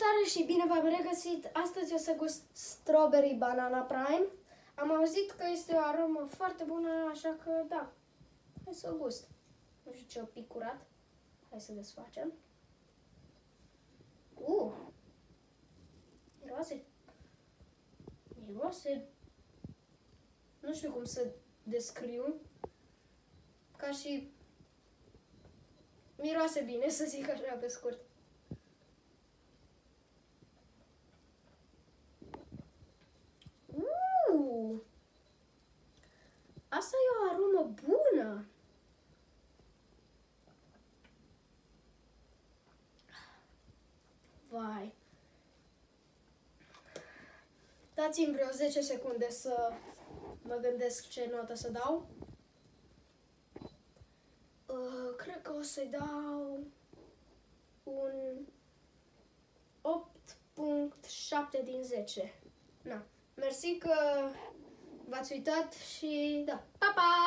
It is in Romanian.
Salutare și bine v-am regăsit! Astăzi o să gust Strawberry Banana Prime. Am auzit că este o aromă foarte bună, așa că da, hai să o gust. Nu știu ce o pic curat. Hai să desfacem. Uh! Miroase. Miroase. Nu știu cum să descriu. Ca și miroase bine, să zic așa pe scurt. Asta e o aromă bună. Vai. Dați-mi vreo 10 secunde să mă gândesc ce notă să dau. Uh, cred că o să-i dau un 8.7 din 10. Na. Mersi că v-ați uitat și da, pa, pa!